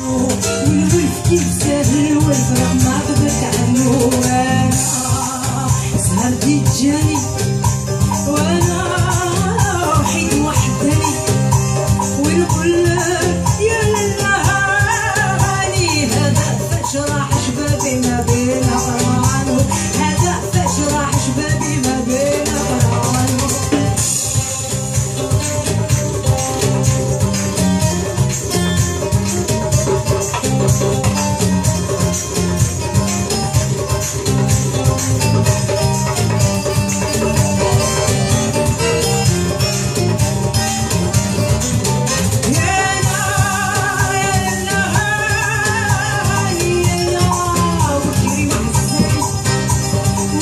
والولف كيف سهل والفرق ما عنه وأنا سهرتي جاني وأنا وحيد وحداني ونقول يا للهاني هذا فاش شبابي ما بين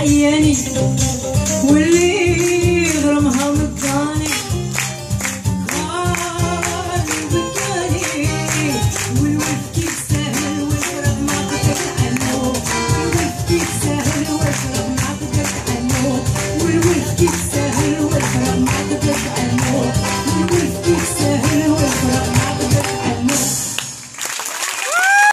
عياني واللي غرمها مكاني غالي مكاني والولف سهل واشرب ما قدرت عنه والولف كيف سهل واشرب ما قدرت عنه والولف كيف سهل واشرب ما قدرت عنه والولف سهل واشرب